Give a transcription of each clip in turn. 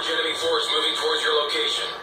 Large enemy force moving towards your location.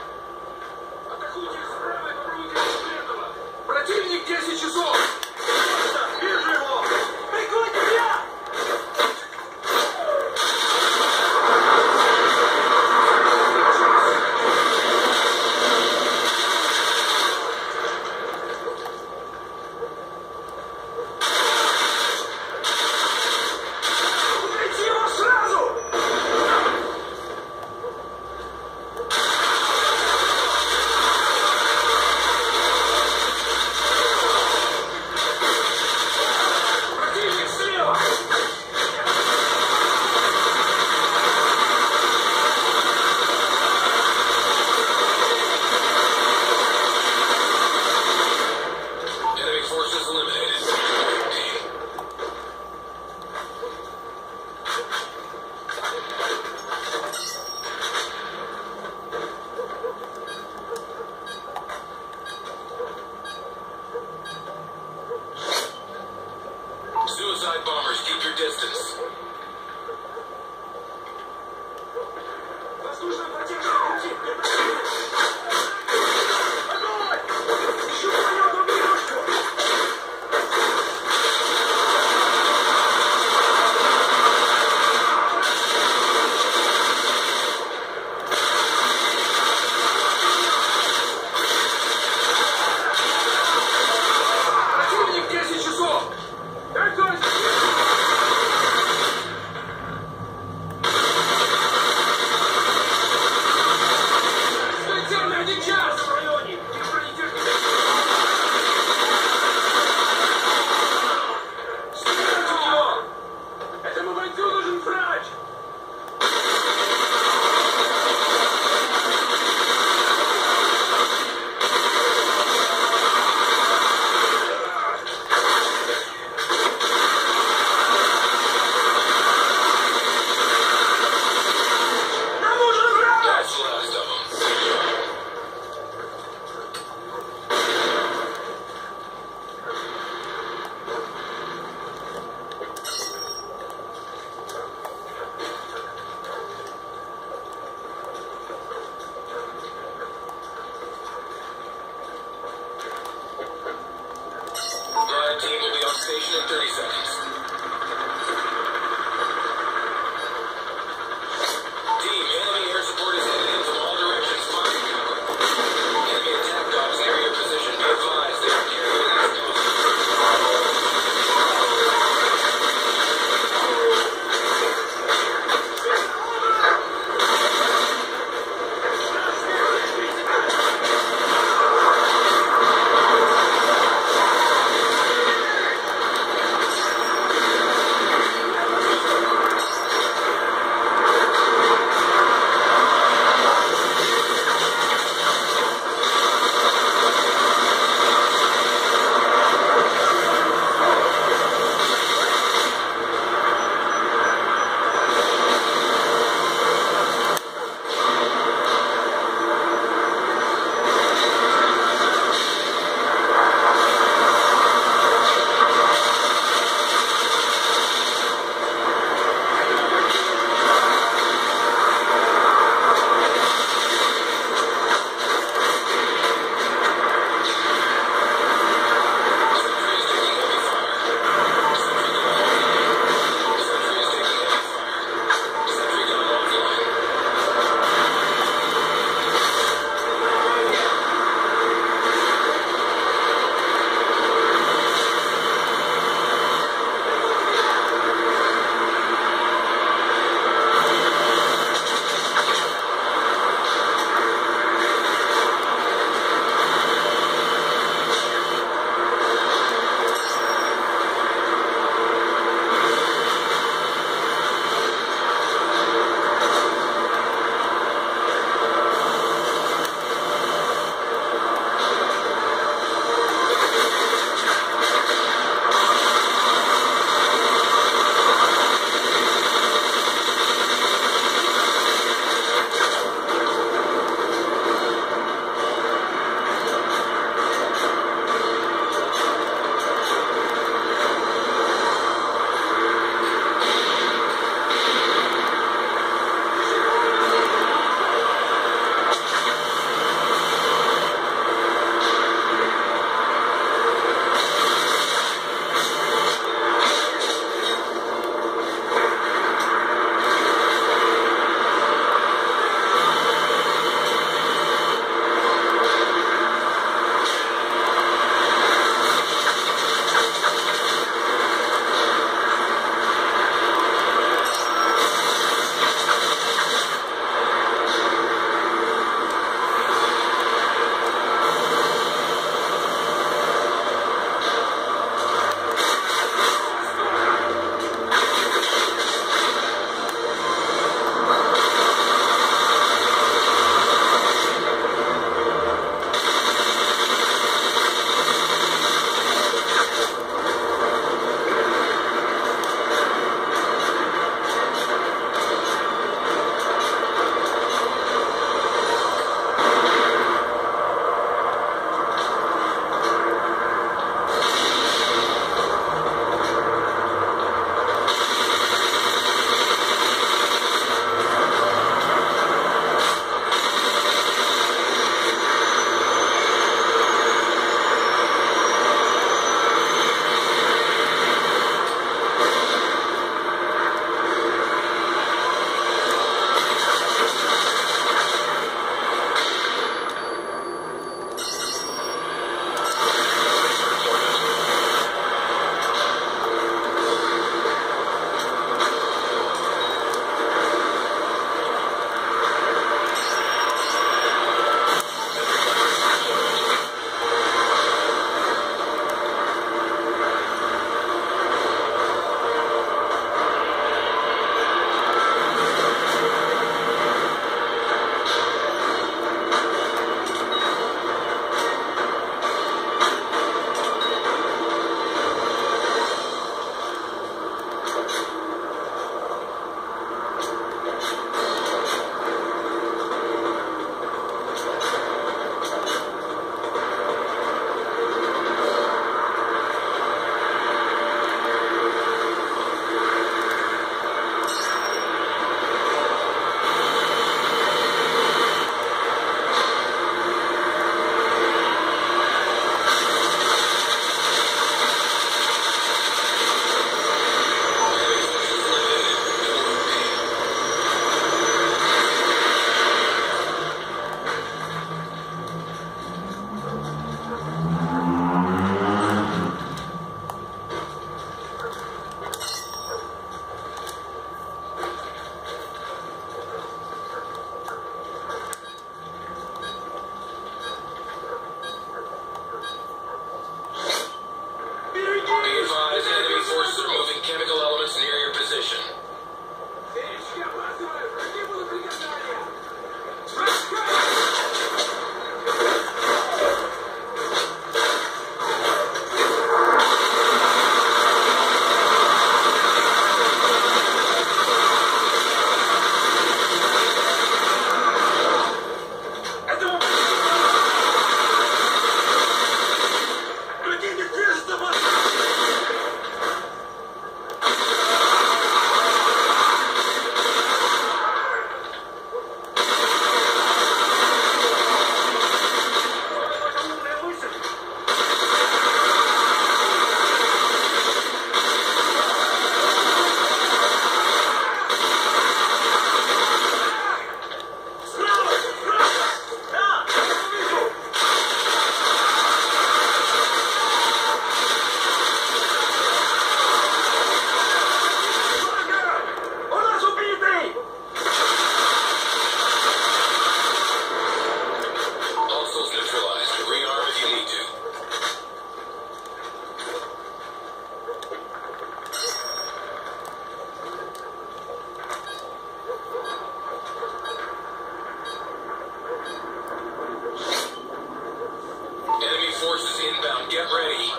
continue will be on station in 30 seconds. Enemy forces inbound. Get ready.